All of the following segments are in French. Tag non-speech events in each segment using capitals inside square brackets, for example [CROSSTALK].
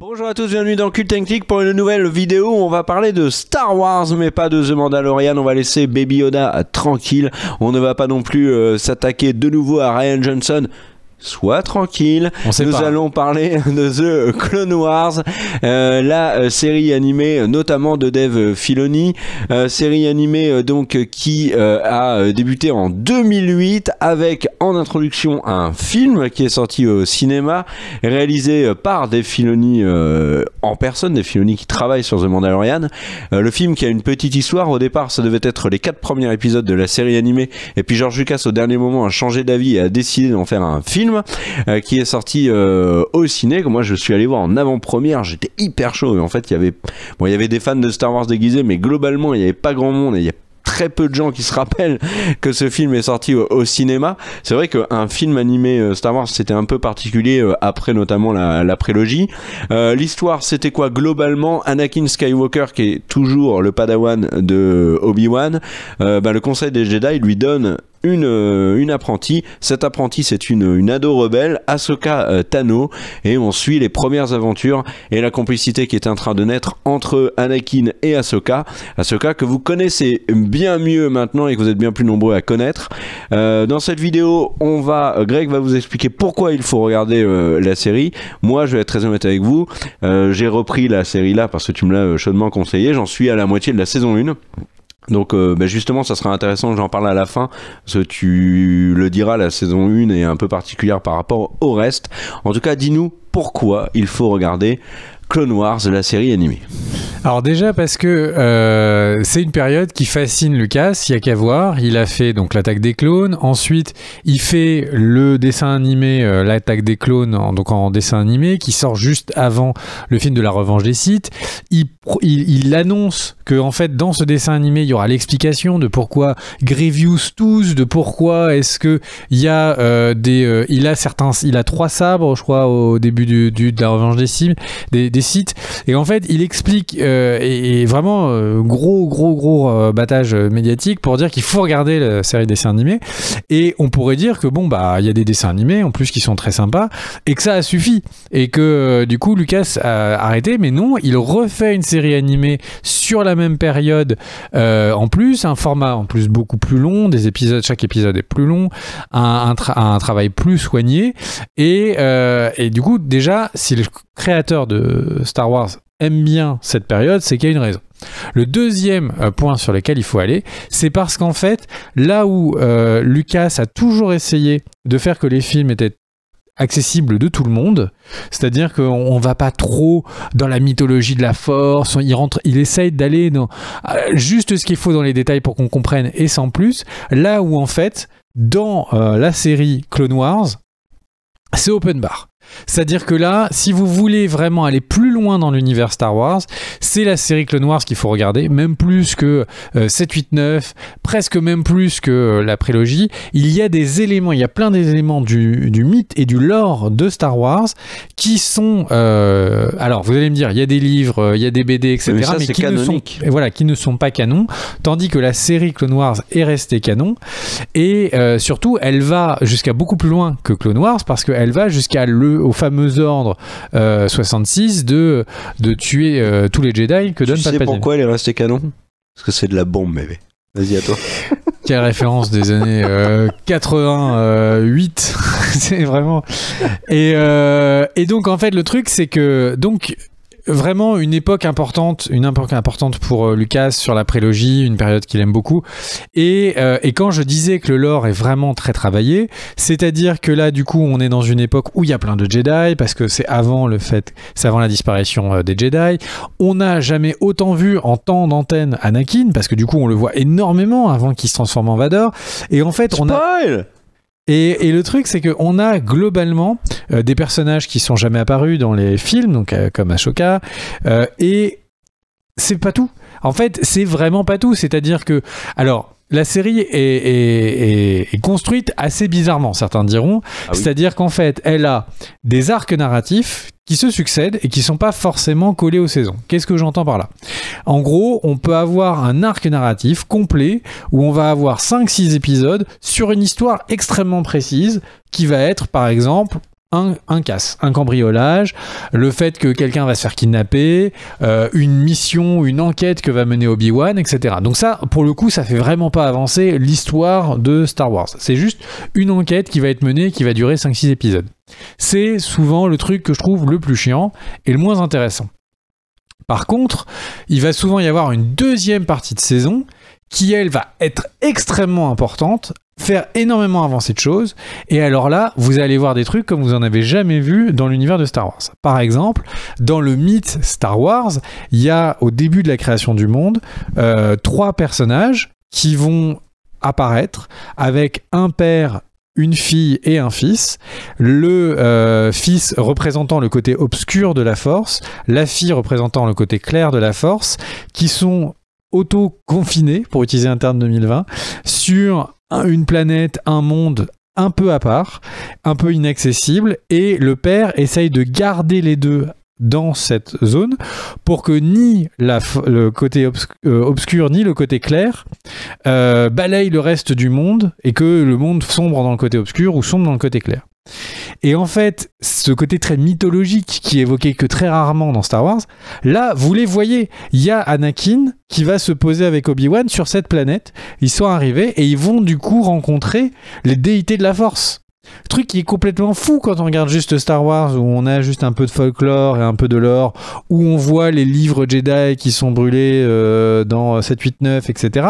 Bonjour à tous, bienvenue dans Cult Click pour une nouvelle vidéo. On va parler de Star Wars, mais pas de The Mandalorian. On va laisser Baby Yoda tranquille. On ne va pas non plus euh, s'attaquer de nouveau à Ryan Johnson. Sois tranquille. On sait Nous pas. allons parler [LAUGHS] de The Clone Wars, euh, la euh, série animée euh, notamment de Dave Filoni, euh, série animée donc qui euh, a débuté en 2008 avec en introduction un film qui est sorti au cinéma réalisé par Dave Filoni en personne, Dave Filoni qui travaille sur The Mandalorian. Le film qui a une petite histoire, au départ ça devait être les quatre premiers épisodes de la série animée et puis George Lucas au dernier moment a changé d'avis et a décidé d'en faire un film euh, qui est sorti euh, au ciné que moi je suis allé voir en avant-première, j'étais hyper chaud et en fait il y avait bon il y avait des fans de Star Wars déguisés mais globalement il n'y avait pas grand monde et il y a très peu de gens qui se rappellent que ce film est sorti au, cinéma. C'est vrai qu'un film animé euh, Star Wars c'était un peu particulier après notamment la, prélogie. L'histoire c'était quoi globalement? Anakin Skywalker qui est toujours le padawan de Obi-Wan, bah, le conseil des Jedi lui donne une, euh, une apprentie. Cette apprentie, c'est une, ado rebelle, Ahsoka euh, Tano, et on suit les premières aventures et la complicité qui est en train de naître entre Anakin et Ahsoka. Ahsoka que vous connaissez bien mieux maintenant et que vous êtes bien plus nombreux à connaître. Euh, dans cette vidéo, on va, euh, Greg va vous expliquer pourquoi il faut regarder la série. Moi, je vais être très honnête avec vous. J'ai repris la série là parce que tu me l'as chaudement conseillé. J'en suis à la moitié de la saison 1. Donc euh, bah, justement, ça sera intéressant j'en parle à la fin, parce que tu le diras, la saison 1 est un peu particulière par rapport au reste. En tout cas, dis-nous pourquoi il faut regarder Clone Wars, la série animée. Alors déjà parce que euh, c'est une période qui fascine Lucas, il y a qu'à voir. Il a fait donc l'attaque des clones. Ensuite, il fait le dessin animé euh, l'attaque des clones, en, donc en dessin animé, qui sort juste avant le film de la Revanche des Sith. Il, il, annonce que en fait dans ce dessin animé il y aura l'explication de pourquoi Grievous tous, de pourquoi est-ce que il y a euh, des, il a certains, il a trois sabres, je crois au début du, de la Revanche des Sith, des Sith. Et en fait, il explique, euh, et, vraiment euh, gros, gros, gros euh, battage médiatique pour dire qu'il faut regarder la série dessins animés. Et on pourrait dire que bon, bah, il y a des dessins animés en plus qui sont très sympas et que ça a suffi. Et que du coup, Lucas a arrêté, mais non, il refait une série animée sur la même période en plus, un format en plus beaucoup plus long, des épisodes, chaque épisode est plus long, un, un tra- un travail plus soigné. Et, et du coup, déjà, si le créateur de Star Wars aime bien cette période, c'est qu'il y a une raison. Le deuxième euh, point sur lequel il faut aller, c'est parce qu'en fait, là où euh, Lucas a toujours essayé de faire que les films étaient accessibles de tout le monde, c'est-à-dire qu'on on va pas trop dans la mythologie de la force, il rentre, il essaye d'aller dans euh, juste ce qu'il faut dans les détails pour qu'on comprenne et sans plus, là où en fait, dans la série Clone Wars, c'est open bar. C'est-à-dire que là, si vous voulez vraiment aller plus loin dans l'univers Star Wars, c'est la série Clone Wars qu'il faut regarder, même plus que euh, 7, 8, 9, presque même plus que euh, la prélogie. Il y a des éléments, il y a plein d'éléments du, du mythe et du lore de Star Wars qui sont... euh, alors, vous allez me dire, il y a des livres, euh, il y a des BD, etc. Mais ça, qui, ne sont, voilà, qui ne sont pas canons, tandis que la série Clone Wars est restée canon. Et surtout, elle va jusqu'à beaucoup plus loin que Clone Wars parce qu'elle va jusqu'à le au fameux ordre euh, 66 de de tuer euh, tous les Jedi que donne tu sais pourquoi elle est restée canon? Parce que c'est de la bombe, bébé. Vas-y à toi. [LAUGHS] Quelle référence des années euh, 88 [LAUGHS] C'est vraiment. Et, euh, et donc, en fait, le truc, c'est que. Donc. Vraiment une époque importante, une époque importante pour euh, Lucas sur la prélogie, une période qu'il aime beaucoup. Et, euh, et quand je disais que le lore est vraiment très travaillé, c'est-à-dire que là, du coup, on est dans une époque où il y a plein de Jedi, parce que c'est avant le fait, c'est avant la disparition euh, des Jedi. On n'a jamais autant vu en temps d'antenne Anakin, parce que du coup, on le voit énormément avant qu'il se transforme en Vador. Et en fait, on a et, et le truc, c'est qu'on a globalement euh, des personnages qui sont jamais apparus dans les films, donc euh, comme Ashoka, euh, et c'est pas tout. En fait, c'est vraiment pas tout. C'est-à-dire que, alors, la série est, est- est- est construite assez bizarrement, certains diront. Ah oui. C'est-à-dire qu'en fait, elle a des arcs narratifs qui se succèdent et qui sont pas forcément collés aux saisons. Qu'est-ce que j'entends par là? En gros, on peut avoir un arc narratif complet où on va avoir 5-6 épisodes sur une histoire extrêmement précise qui va être, par exemple, un, casse, un cambriolage, le fait que quelqu'un va se faire kidnapper, euh, une mission, une enquête que va mener Obi-Wan, etc. Donc ça, pour le coup, ça fait vraiment pas avancer l'histoire de Star Wars. C'est juste une enquête qui va être menée, qui va durer 5-6 épisodes. C'est souvent le truc que je trouve le plus chiant et le moins intéressant. Par contre, il va souvent y avoir une deuxième partie de saison qui, elle, va être extrêmement importante, faire énormément avancer de choses, et alors là, vous allez voir des trucs comme vous en avez jamais vu dans l'univers de Star Wars. Par exemple, dans le mythe Star Wars, il y a au début de la création du monde euh, trois personnages qui vont apparaître avec un père une fille et un fils. Le euh, fils représentant le côté obscur de la force, la fille représentant le côté clair de la force, qui sont auto-confinés, pour utiliser un terme 2020, sur une planète, un monde un peu à part, un peu inaccessible, et le père essaye de garder les deux dans cette zone pour que ni le côté euh, obscur ni le côté clair euh, balayent le reste du monde et que le monde sombre dans le côté obscur ou sombre dans le côté clair. Et en fait, ce côté très mythologique qui est évoqué que très rarement dans Star Wars, là, vous les voyez. Il y a Anakin qui va se poser avec Obi-Wan sur cette planète. Ils sont arrivés et ils vont du coup rencontrer les déités de la Force. Truc qui est complètement fou quand on regarde juste Star Wars, où on a juste un peu de folklore et un peu de lore, où on voit les livres Jedi qui sont brûlés euh, dans 7, 8, 9, etc.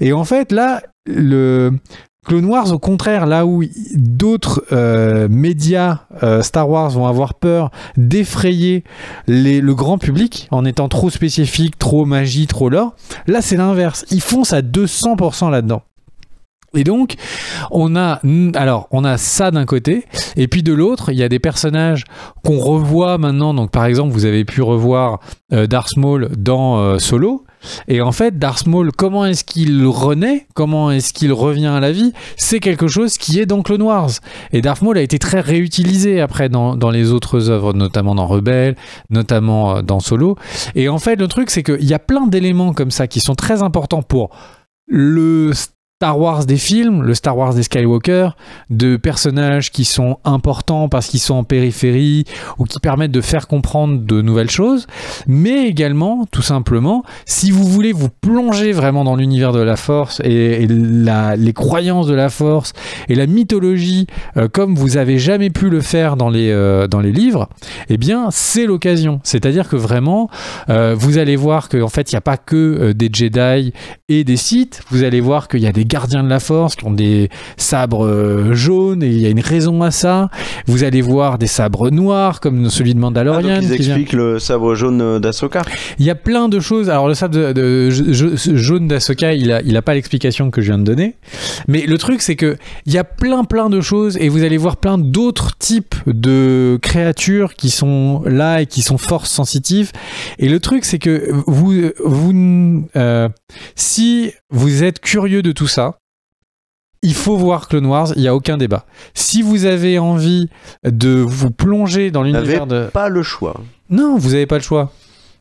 Et en fait, là, le Clone Wars, au contraire, là où d'autres euh, médias euh, Star Wars vont avoir peur d'effrayer le grand public en étant trop spécifique, trop magie, trop lore, là c'est l'inverse. Ils foncent à 200% là-dedans. Et donc, on a, alors, on a ça d'un côté, et puis de l'autre, il y a des personnages qu'on revoit maintenant. Donc, par exemple, vous avez pu revoir euh, Darth Maul dans Solo. Et en fait, Darth Maul, comment est-ce qu'il renaît? Comment est-ce qu'il revient à la vie? C'est quelque chose qui est dans Clone Wars. Et Darth Maul a été très réutilisé après dans, dans les autres œuvres, notamment dans Rebelle, notamment euh, dans Solo. Et en fait, le truc, c'est qu'il y a plein d'éléments comme ça qui sont très importants pour le Star Wars des films, le Star Wars des Skywalker, de personnages qui sont importants parce qu'ils sont en périphérie ou qui permettent de faire comprendre de nouvelles choses, mais également, tout simplement, si vous voulez vous plonger vraiment dans l'univers de la Force et, les croyances de la Force et la mythologie euh, comme vous avez jamais pu le faire dans les, euh, dans les livres, eh bien, c'est l'occasion. C'est-à-dire que vraiment, euh, vous allez voir qu'en fait, il n'y a pas que des Jedi et des Sith. Vous allez voir qu'il y a des gardiens de la Force qui ont des sabres euh, jaunes et il y a une raison à ça. Vous allez voir des sabres noirs comme celui de Ah, Mandalorian. donc ils vient- expliquent le sabre jaune d'Asoka. il y a plein de choses. Alors le sabre de, de- jaune d'Asoka, il a, il a pas l'explication que je viens de donner. Mais le truc, c'est que il y a plein, plein de choses et vous allez voir plein d'autres types de créatures qui sont là et qui sont force sensitives. Et le truc, c'est que vous, vous, euh, si vous êtes curieux de tout ça. Il faut voir Clone Wars, il n'y a aucun débat. Si vous avez envie de vous plonger dans l'univers de... Pas le choix. Non, vous n'avez pas le choix.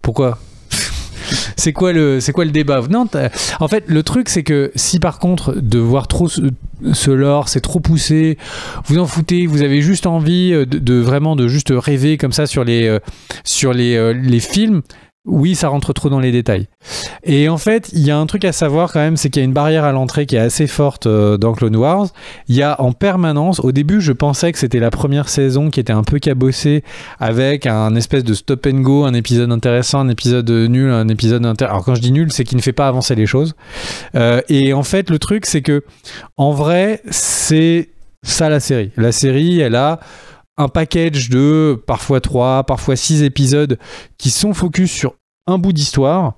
Pourquoi? [LAUGHS] C'est quoi le c'est quoi le débat? Non, en fait, le truc c'est que si par contre de voir trop ce, ce lore, c'est trop poussé, vous en foutez, vous avez juste envie euh, de, de vraiment de juste rêver comme ça sur les euh, sur les, euh, les films. Oui, ça rentre trop dans les détails. Et en fait, il y a un truc à savoir quand même, c'est qu'il y a une barrière à l'entrée qui est assez forte euh, dans Clone Wars. Il y a en permanence, au début, je pensais que c'était la première saison qui était un peu cabossée avec un espèce de stop and go, un épisode intéressant, un épisode nul, un épisode inter... Alors quand je dis nul, c'est qu'il ne fait pas avancer les choses. Euh, et en fait, le truc, c'est que en vrai, c'est ça la série. La série, elle a un package de parfois 3, parfois 6 épisodes qui sont focus sur un bout d'histoire.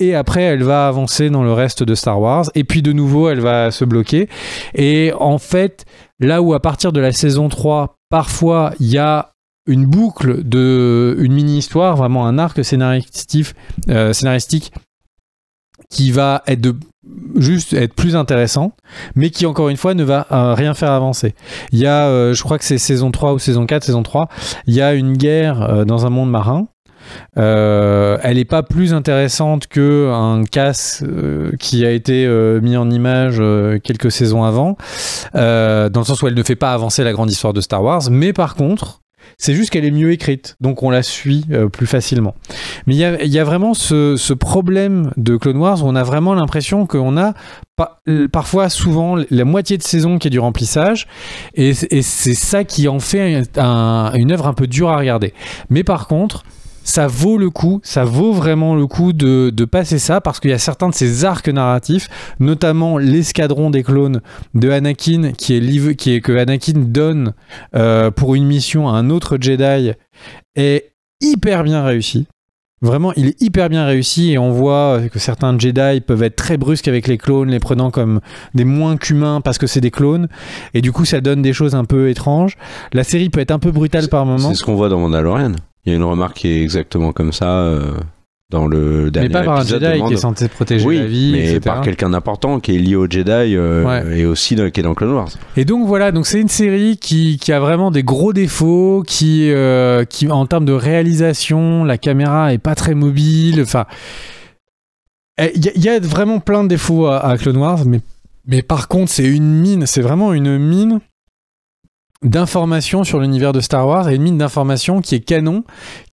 Et après elle va avancer dans le reste de Star Wars. Et puis de nouveau elle va se bloquer. Et en fait là où à partir de la saison 3 parfois il y a une boucle de une mini histoire vraiment un arc scénaristique euh, scénaristique qui va être de juste être plus intéressant mais qui encore une fois ne va euh, rien faire avancer il y a euh, je crois que c'est saison 3 ou saison 4 saison 3 il y a une guerre euh, dans un monde marin elle n'est pas plus intéressante que un casse qui a été mis en image quelques saisons avant, dans le sens où elle ne fait pas avancer la grande histoire de Star Wars. Mais par contre, c'est juste qu'elle est mieux écrite, donc on la suit euh, plus facilement. Mais il y a, vraiment ce, problème de Clone Wars où on a vraiment l'impression qu'on a pa- parfois, souvent, la moitié de saison qui est du remplissage, et, c'est ça qui en fait un- une œuvre un peu dure à regarder. Mais par contre, ça vaut le coup, ça vaut vraiment le coup de, de passer ça parce qu'il y a certains de ces arcs narratifs, notamment l'escadron des clones de Anakin qui est, qui est que Anakin donne euh, pour une mission à un autre Jedi est hyper bien réussi. Vraiment, il est hyper bien réussi et on voit que certains Jedi peuvent être très brusques avec les clones, les prenant comme des moins qu'humains parce que c'est des clones. Et du coup, ça donne des choses un peu étranges. La série peut être un peu brutale par moments. C'est ce qu'on voit dans Mandalorian. Il y a une remarque qui est exactement comme ça euh, dans le dernier Mais pas par un Jedi qui est censé protéger oui, la vie, mais etc. par quelqu'un d'important qui est lié au Jedi euh, Ouais. et aussi dans, qui est dans Clone Wars. Et donc voilà, donc c'est une série qui, qui a vraiment des gros défauts, qui, euh, qui en termes de réalisation, la caméra est pas très mobile. Enfin, eh, il y, a- il y a vraiment plein de défauts à, à Clone Wars, mais, mais par contre c'est une mine, c'est vraiment une mine d'informations sur l'univers de Star Wars et une mine d'informations qui est canon,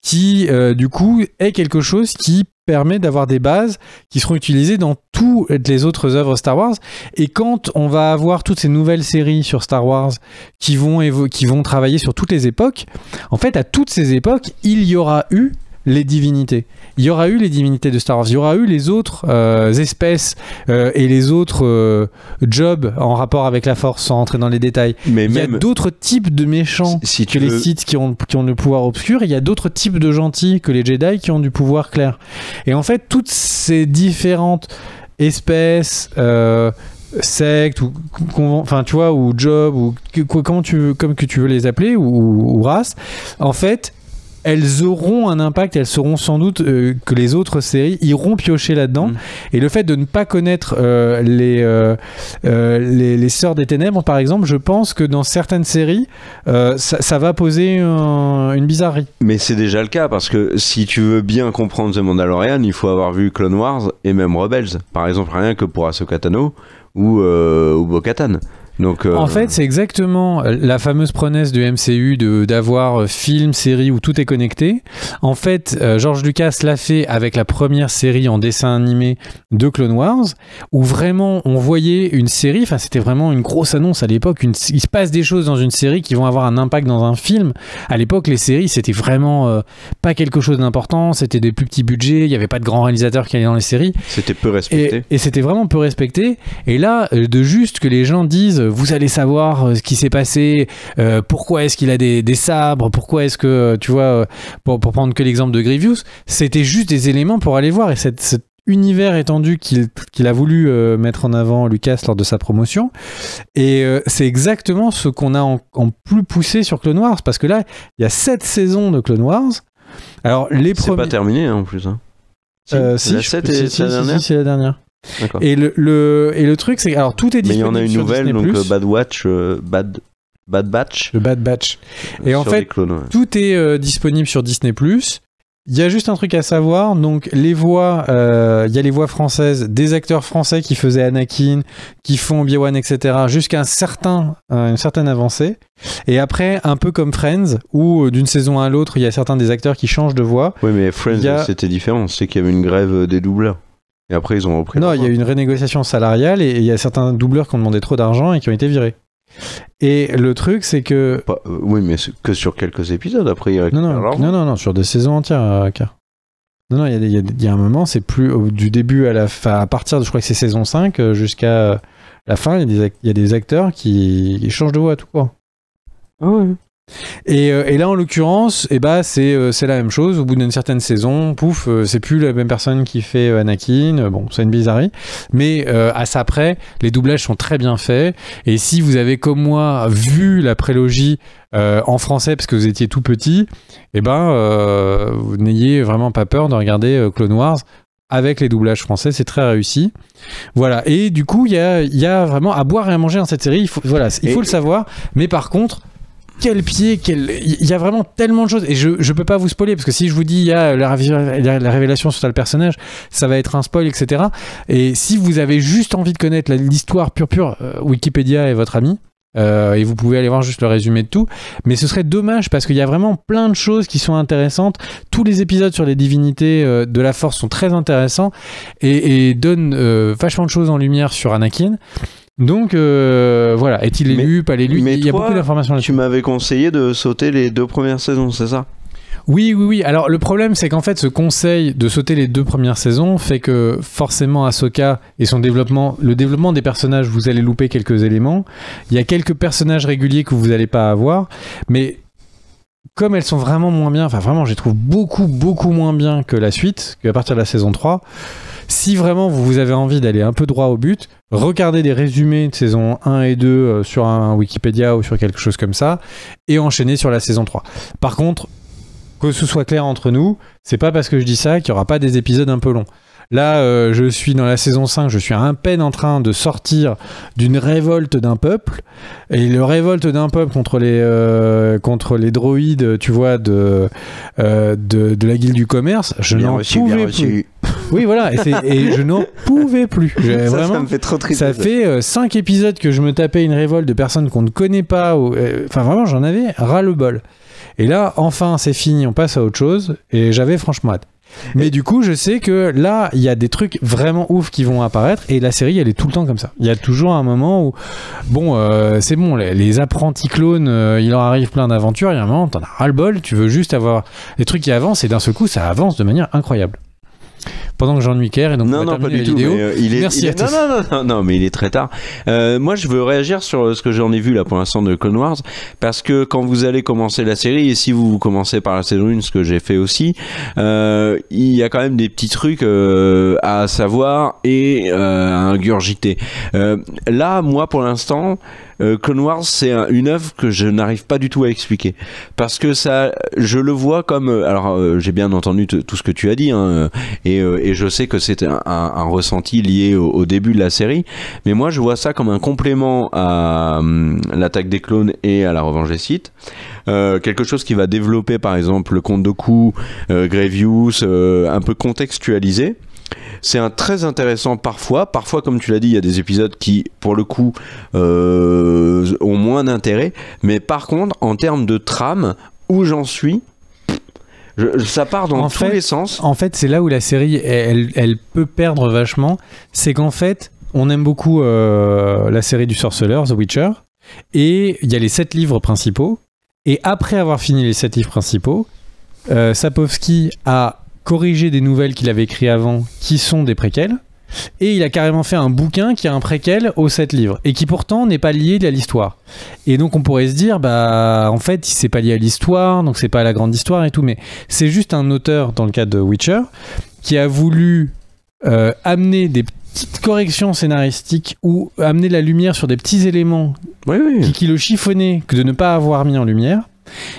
qui euh, du coup est quelque chose qui permet d'avoir des bases qui seront utilisées dans toutes les autres œuvres Star Wars. Et quand on va avoir toutes ces nouvelles séries sur Star Wars qui vont, qui vont travailler sur toutes les époques, en fait, à toutes ces époques, il y aura eu les divinités. Il y aura eu les divinités de Star Wars. Il y aura eu les autres euh, espèces euh, et les autres euh, jobs en rapport avec la Force, sans rentrer dans les détails. Mais Il y a même d'autres types de méchants si tu que les Sith qui ont, qui ont le pouvoir obscur, il y a d'autres types de gentils que les Jedi qui ont du pouvoir clair. Et en fait, toutes ces différentes espèces, sectes, ou, enfin, tu vois, ou jobs, ou que- comment tu veux, comme que tu veux les appeler, ou, ou races, en fait, elles auront un impact, elles seront sans doute euh, que les autres séries iront piocher là-dedans. Mm. Et le fait de ne pas connaître euh, les, euh, euh, les, les Sœurs des Ténèbres, par exemple, je pense que dans certaines séries, euh, ça, ça va poser un- une bizarrerie. mais c'est déjà le cas parce que si tu veux bien comprendre The Mandalorian, il faut avoir vu Clone Wars et même Rebels. Par exemple, rien que pour Ahsoka Tano ou, euh, ou Bo-Katan. Donc, euh, En fait, c'est exactement la fameuse promesse du MCU de d'avoir euh, film, série où tout est connecté. En fait, euh, George Lucas l'a fait avec la première série en dessin animé de Clone Wars, où vraiment on voyait une série. Enfin, c'était vraiment une grosse annonce à l'époque. Il se passe des choses dans une série qui vont avoir un impact dans un film. À l'époque, les séries c'était vraiment euh, pas quelque chose d'important. C'était des plus petits budgets. Il y avait pas de grands réalisateurs qui allaient dans les séries. c'était peu respecté. Et, et c'était vraiment peu respecté. Et là, euh, de juste que les gens disent, euh, vous allez savoir euh, ce qui s'est passé, euh, pourquoi est-ce qu'il a des, des sabres, pourquoi est-ce que, euh, tu vois, euh, pour, pour prendre que l'exemple de Grievous, c'était juste des éléments pour aller voir. Et cette, cet univers étendu qu'il a voulu euh, mettre en avant Lucas lors de sa promotion. Et euh, c'est exactement ce qu'on a en, en plus poussé sur Clone Wars, parce que là, il y a sept saisons de Clone Wars. Alors, les C'est premiers... pas terminé hein, en plus. Hein. Si, Euh, si, je- 7 si, et si, c'est la dernière Et le, le, et le truc, c'est que alors tout est Mais il y disponible en a une nouvelle, Disney+, donc euh, Bad Watch, euh, Bad, Bad Batch. le Bad Batch. Et en fait, les clones, ouais. Tout est euh, disponible sur Disney+. Il y a juste un truc à savoir, donc les voix, euh, il y a les voix françaises des acteurs français qui faisaient Anakin, qui font Obi-Wan, etc., jusqu'à un certain, euh, une certaine avancée. Et après, un peu comme Friends, où euh, d'une saison à l'autre, il y a certains des acteurs qui changent de voix. Oui, mais Friends, a- c'était différent. C'est qu'il y avait une grève des doubleurs. Et après, ils ont repris. Non, il y a eu une renégociation salariale et il y a certains doubleurs qui ont demandé trop d'argent et qui ont été virés. Et le truc, c'est que Pas- euh, oui, mais que sur quelques épisodes. Après, ils Non, non, non, non, non, sur des saisons entières, euh, Car. Non, non, il y a il y, il y un moment, c'est plus au- du début à la fin, à partir de, je crois que c'est saison 5 euh, jusqu'à euh, la fin, il y, a des ac- il y a des acteurs qui, qui changent de voix tout quoi. Ah ouais. Et, euh, et là, en l'occurrence, eh ben, c'est euh, c'est la même chose. Au bout d'une certaine saison, pouf, euh, c'est plus la même personne qui fait Anakin. Bon, c'est une bizarrerie. Mais euh, à ça près, les doublages sont très bien faits. Et si vous avez, comme moi, vu la prélogie euh, en français parce que vous étiez tout petit, eh ben, euh, vous n'ayez vraiment pas peur de regarder Clone Wars avec les doublages français, c'est très réussi. Voilà. Et du coup, il y a, y a vraiment à boire et à manger dans cette série. Il faut, voilà, il faut Et- le savoir. Mais par contre, quel pied, quel... il y a vraiment tellement de choses. Et je, je peux pas vous spoiler parce que si je vous dis il y a la, révé- la- la révélation sur tel personnage, ça va être un spoil, etc. Et si vous avez juste envie de connaître l'histoire pure pure, euh, Wikipédia est votre ami. Euh, et vous pouvez aller voir juste le résumé de tout. Mais ce serait dommage parce qu'il y a vraiment plein de choses qui sont intéressantes. Tous les épisodes sur les divinités euh, de la Force sont très intéressants et, donnent euh, vachement de choses en lumière sur Anakin. Donc euh, voilà, est-il Mais- élu, pas l'élu mais Il y a toi, beaucoup d'informations là-dessus. Tu m'avais conseillé de sauter les deux premières saisons, c'est ça? Oui, oui, oui. Alors le problème, c'est qu'en fait, ce conseil de sauter les deux premières saisons fait que forcément Ahsoka et son développement, le développement des personnages, vous allez louper quelques éléments. Il y a quelques personnages réguliers que vous n'allez pas avoir, mais comme elles sont vraiment moins bien, enfin vraiment, je les trouve beaucoup, beaucoup moins bien que la suite, qu'à partir de la saison 3. Si vraiment vous, avez envie d'aller un peu droit au but, regardez des résumés de saison 1 et 2 euh, sur un Wikipédia ou sur quelque chose comme ça, et enchaînez sur la saison 3. Par contre, que ce soit clair entre nous, c'est pas parce que je dis ça qu'il y aura pas des épisodes un peu longs. Là, euh, je suis dans la saison 5, je suis à peine en train de sortir d'une révolte d'un peuple. Et le révolte d'un peuple contre les, euh, contre les droïdes, tu vois, de, euh, de, de la guilde du commerce, je n'en pouvais plus. Oui, voilà, et, je n'en [LAUGHS] pouvais plus. Ça, ça vraiment, me fait trop triste. ça fait 5 épisodes que je me tapais une révolte de personnes qu'on ne connaît pas. ou- Enfin, vraiment, j'en avais ras le bol. Et là, enfin, c'est fini, on passe à autre chose. Et j'avais franchement hâte. Mais du coup, je sais que là, il y a des trucs vraiment ouf qui vont apparaître. Et la série, elle est tout le temps comme ça. Il y a toujours un moment où, bon, euh, c'est bon, les, apprentis clones, euh, il leur arrive plein d'aventures. Il y a un moment, t'en as ras le bol. Tu veux juste avoir des trucs qui avancent. Et d'un seul coup, ça avance de manière incroyable. Pendant que j'ennuie Claire, et donc on non, va non, pas du la tout. vidéo. euh, il est, Merci il est-. Non, non, non, non, non, mais il est très tard. Euh, moi, je veux réagir sur euh, ce que j'en ai vu là pour l'instant de Clone Wars, parce que quand vous allez commencer la série, et si vous commencez par la saison 1, ce que j'ai fait aussi, euh, il y a quand même des petits trucs à savoir et à ingurgiter. Là, moi, pour l'instant, Clone Wars, c'est un- une œuvre que je n'arrive pas du tout à expliquer. Parce que ça, je le vois comme. Alors, j'ai bien entendu tout ce que tu as dit, hein, et, et je sais que c'est un, ressenti lié au, début de la série, mais moi je vois ça comme un complément à hum, l'attaque des clones et à la revanche des Sith. Euh, quelque chose qui va développer par exemple le conte de coup, Grievous, euh, un peu contextualisé. C'est un très intéressant parfois. Parfois, comme tu l'as dit, il y a des épisodes qui, pour le coup, euh, ont moins d'intérêt. Mais par contre, en termes de trame, où j'en suis, je- ça part dans En tous fait, les sens. En fait, c'est là où la série, elle, elle peut perdre vachement. C'est qu'en fait, on aime beaucoup euh, la série du sorceleur, The Witcher. Et il y a les sept livres principaux. Et après avoir fini les sept livres principaux, euh, Sapowski a corrigé des nouvelles qu'il avait écrites avant, qui sont des préquels. Et il a carrément fait un bouquin qui a un préquel aux sept livres. Et qui pourtant n'est pas lié à l'histoire. Et donc on pourrait se dire, bah en fait, c'est pas lié à l'histoire, donc c'est pas la grande histoire et tout. Mais c'est juste un auteur, dans le cas de Witcher, qui a voulu euh, amener des petites corrections scénaristiques ou amener la lumière sur des petits éléments Oui, oui. qui, qui le chiffonnaient que de ne pas avoir mis en lumière.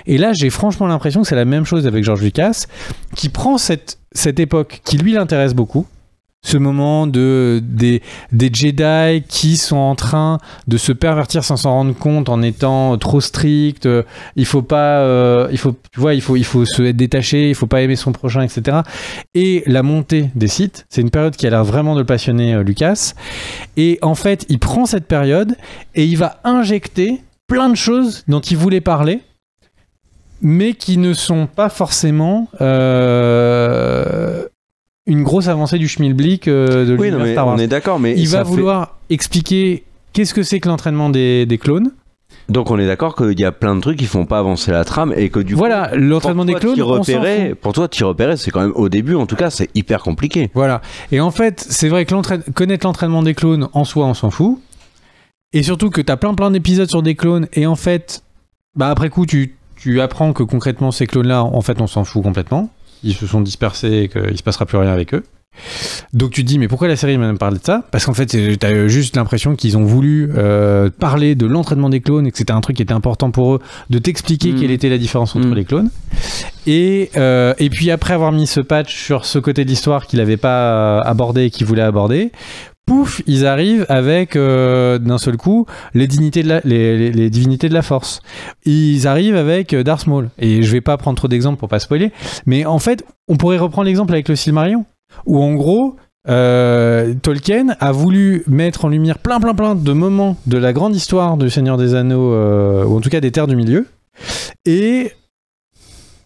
Et là, j'ai franchement l'impression que c'est la même chose avec George Lucas, qui prend cette, cette époque qui lui l'intéresse beaucoup, ce moment de, des, Jedi qui sont en train de se pervertir sans s'en rendre compte en étant trop stricts. euh, Il faut pas, euh, il faut, tu vois, il faut, il faut se détacher, il faut pas aimer son prochain, etc. Et la montée des sites, c'est une période qui a l'air vraiment de le passionner euh, Lucas. Et en fait, il prend cette période et il va injecter plein de choses dont il voulait parler, mais qui ne sont pas forcément une grosse avancée du schmilblick euh, de Oui, non, Star Wars. on est d'accord, mais Il va fait- vouloir expliquer qu'est-ce que c'est que l'entraînement des, des clones. Donc on est d'accord qu'il y a plein de trucs qui font pas avancer la trame et que du coup. voilà, l'entraînement des clones, repérer- pour toi, t'y repérer, c'est quand même au début, en tout cas, c'est hyper compliqué. Voilà. Et en fait, c'est vrai que connaître l'entraînement des clones, en soi, on s'en fout. Et surtout que t'as plein plein d'épisodes sur des clones, et en fait, bah après coup, tu, tu apprends que concrètement, ces clones-là, en fait, on s'en fout complètement. Ils se sont dispersés et qu'il se passera plus rien avec eux. Donc tu te dis, mais pourquoi la série m'a même parlé de ça? Parce qu'en fait, c'est- t'as juste l'impression qu'ils ont voulu euh, parler de l'entraînement des clones et que c'était un truc qui était important pour eux, de t'expliquer Mm. quelle était la différence entre Mm. les clones. Et, euh, et puis après avoir mis ce patch sur ce côté de l'histoire qu'il n'avait pas euh, abordé et qu'il voulait aborder, pouf, ils arrivent avec euh, d'un seul coup les divinités de la force. Ils arrivent avec euh, Darth Maul. Et je vais pas prendre trop d'exemples pour pas spoiler, mais en fait, on pourrait reprendre l'exemple avec le Silmarillion, où en gros. euh, Tolkien a voulu mettre en lumière plein plein plein de moments de la grande histoire du Seigneur des Anneaux, ou en tout cas des Terres du Milieu, et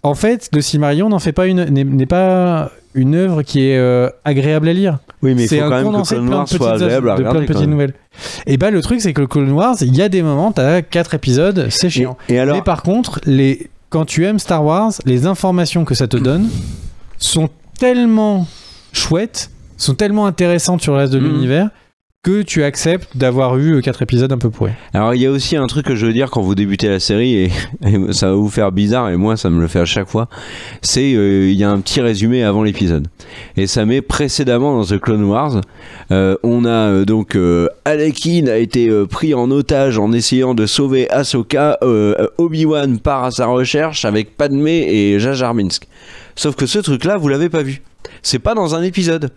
en fait, le Silmarillion n'en fait pas une, n'est pas une œuvre qui est euh, agréable à lire. Oui, mais C'est quand un même que condensé de Clone plein de Wars soit petites, agréable à de plein de regarder. quand petites même. nouvelles. Et bah le truc c'est que le Clone Wars, il y a des moments, t'as quatre épisodes, c'est chiant. Et, et alors, Mais par contre, les, quand tu aimes Star Wars, les informations que ça te donne sont tellement chouettes, sont tellement intéressantes sur le reste de Mhm. l'univers que tu acceptes d'avoir eu euh, quatre épisodes un peu pourris. alors, il y a aussi un truc que je veux dire quand vous débutez la série, [LAUGHS] et, ça va vous faire bizarre, et moi ça me le fait à chaque fois, c'est euh, il y a un petit résumé avant l'épisode. Et ça met précédemment dans The Clone Wars, euh, on a euh, donc euh, a été pris en otage en essayant de sauver Ahsoka, Obi-Wan part à sa recherche avec Padmé et Jar Jar Binks. Sauf que ce truc-là, vous l'avez pas vu. C'est pas dans un épisode.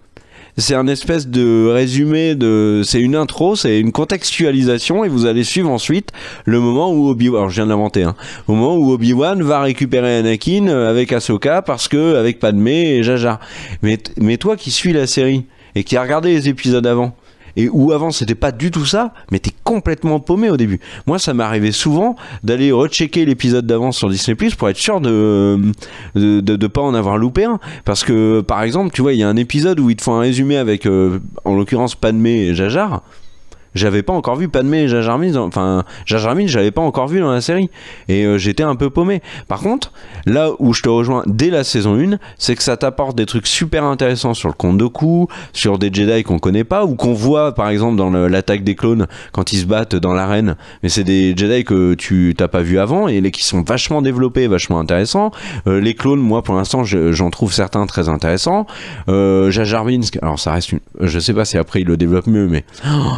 C'est un espèce de résumé de. C'est une intro, c'est une contextualisation et vous allez suivre ensuite le moment où Obi-Wan. Alors je viens de l'inventer, hein. Au moment où Obi-Wan va récupérer Anakin euh, avec Ahsoka parce que avec Padmé et Jar. Mais, mais toi qui suis la série et qui a regardé les épisodes avant et où avant c'était pas du tout ça, mais t'es complètement paumé au début. Moi, ça m'est arrivé souvent d'aller rechecker l'épisode d'avant sur Disney Plus pour être sûr de, de de de pas en avoir loupé un. Parce que par exemple, tu vois, il y a un épisode où ils te font un résumé avec, euh, en l'occurrence, Padmé et Jar Jar. J'avais pas encore vu Padmé et Jar enfin Jar j'avais pas encore vu dans la série et euh, j'étais un peu paumé. Par contre, là où je te rejoins dès la saison 1, c'est que ça t'apporte des trucs super intéressants sur le compte de coups, sur des Jedi qu'on connaît pas ou qu'on voit par exemple dans l'attaque des clones quand ils se battent dans l'arène, mais c'est des Jedi que tu t'as pas vu avant et les qui sont vachement développés, vachement intéressants. Euh, les clones, moi pour l'instant, je- j'en trouve certains très intéressants. Euh, alors ça reste une, je sais pas si après il le développe mieux, mais Oh,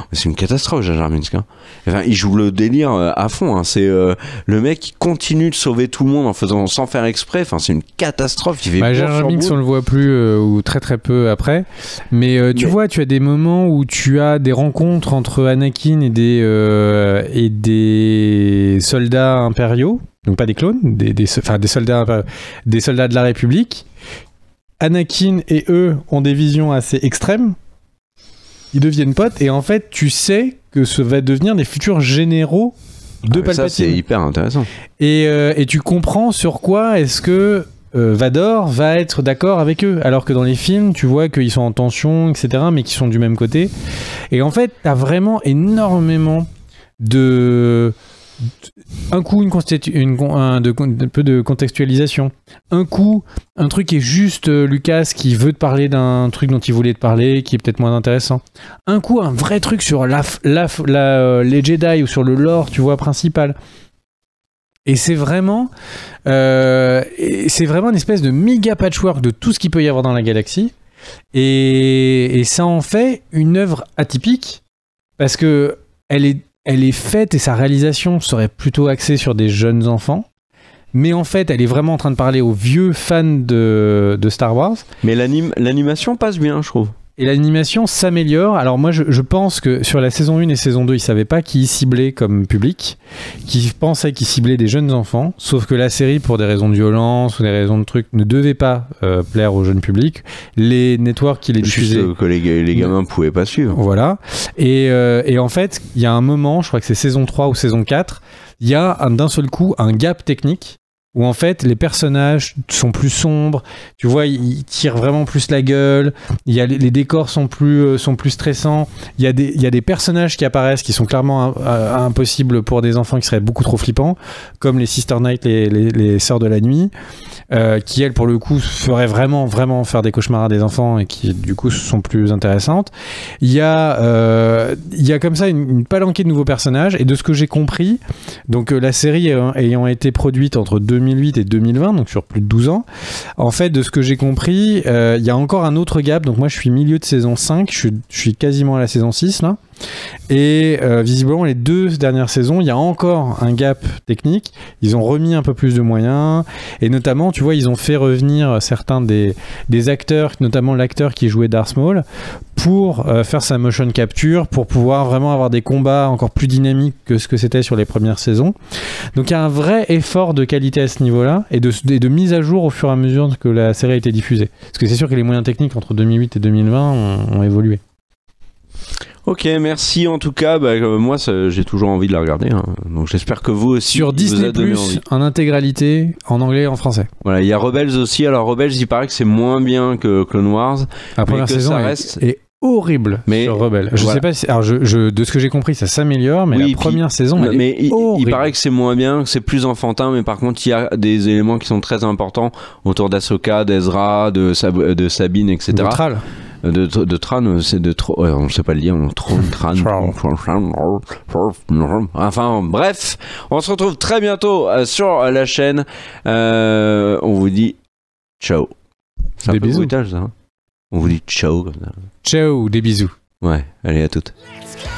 catastrophe, Jar Jar Binks. hein. Enfin, il joue le délire euh, à fond. hein. C'est euh, le mec qui continue de sauver tout le monde en faisant sans faire exprès. Enfin, c'est une catastrophe. Il fait Bah, Jar Jar Binks, on le voit plus euh, ou très très peu après. Mais euh, tu Mais- vois, tu as des moments où tu as des rencontres entre Anakin et des, et des soldats impériaux. Donc pas des clones, des, des, enfin, des, soldats, des soldats de la République. Anakin et eux ont des visions assez extrêmes. Ils deviennent potes et en fait, tu sais que ce va devenir des futurs généraux de Ah, ça, c'est Palpatine. hyper intéressant. Et, euh, et tu comprends sur quoi est-ce que euh, Vador va être d'accord avec eux. Alors que dans les films, tu vois qu'ils sont en tension, etc., mais qu'ils sont du même côté. Et en fait, t'as vraiment énormément de. Un coup, une, un, peu de contextualisation. Un coup, un truc qui est juste euh, Lucas qui veut te parler d'un truc dont il voulait te parler, qui est peut-être moins intéressant. Un coup, un vrai truc sur la, euh, les Jedi ou sur le lore, tu vois, principal. Et c'est vraiment, euh, c'est vraiment une espèce de méga patchwork de tout ce qu'il peut y avoir dans la galaxie. Et, et ça en fait une œuvre atypique parce que elle est, elle est faite et sa réalisation serait plutôt axée sur des jeunes enfants. Mais en fait, elle est vraiment en train de parler aux vieux fans de, Star Wars. Mais l'anim- l'animation passe bien, je trouve. Et l'animation s'améliore. Alors moi, je, je pense que sur la saison 1 et saison 2, ils savaient pas qui ciblaient comme public, qui pensaient qu'ils ciblaient des jeunes enfants. Sauf que la série, pour des raisons de violence ou des raisons de trucs, ne devait pas euh, plaire au jeune public. Les networks qui les Juste diffusaient... euh, que les, les gamins pouvaient pas suivre. Voilà. Et, euh, et en fait, il y a un moment, je crois que c'est saison 3 ou saison 4, il y a un- d'un seul coup un gap technique où en fait les personnages sont plus sombres, tu vois, ils tirent vraiment plus la gueule, il y a, les, décors sont plus, euh, sont plus stressants, il y, a des, il y a des personnages qui apparaissent qui sont clairement euh, impossibles pour des enfants qui seraient beaucoup trop flippants, comme les Sister Night, les, les, Sœurs de la Nuit, euh, qui elles pour le coup feraient vraiment, vraiment faire des cauchemars à des enfants et qui du coup sont plus intéressantes. Il y a, il y a comme ça une, palanquée de nouveaux personnages. Et de ce que j'ai compris, donc la série ayant- été produite entre 2008 et 2020, donc sur plus de 12 ans, en fait de ce que j'ai compris, euh, il y a encore un autre gap, donc moi je suis milieu de saison 5, je je suis quasiment à la saison 6 là. Et euh, visiblement, les deux dernières saisons, il y a encore un gap technique. Ils ont remis un peu plus de moyens. Et notamment, tu vois, ils ont fait revenir certains des, acteurs, notamment l'acteur qui jouait Darth Maul, pour euh, faire sa motion capture, pour pouvoir vraiment avoir des combats encore plus dynamiques que ce que c'était sur les premières saisons. Donc il y a un vrai effort de qualité à ce niveau-là et de, mise à jour au fur et à mesure que la série a été diffusée. Parce que c'est sûr que les moyens techniques entre 2008 et 2020 ont, ont évolué. Ok, merci en tout cas. Bah, euh, moi, j'ai toujours envie de la regarder. hein. Donc j'espère que vous aussi. Sur vous Disney donné envie. en intégralité, en anglais et en français. Voilà, il y a Rebels aussi. Alors Rebels, il paraît que c'est moins bien que Clone Wars. La première que saison ça est- reste- est, horrible Mais sur Rebelle. Je voilà. sais pas si, alors je, je- de ce que j'ai compris, ça s'améliore, mais Oui, la puis- première saison, elle mais il, il horrible. paraît que c'est moins bien, que c'est plus enfantin, mais par contre, il y a des éléments qui sont très importants autour d'Asoka, d'Ezra, de, Sab- de Sabine, etc. neutral. De, de Tran, c'est de trop. ouais, on ne sait pas le dire, Tron, Tran. Enfin, bref, on se retrouve très bientôt euh, sur la chaîne. Euh, on vous dit ciao. C'est un Des peu bisous. bruitage, ça. hein on vous dit ciao comme ça. Ciao, des bisous. Ouais, allez, à toutes. Let's go.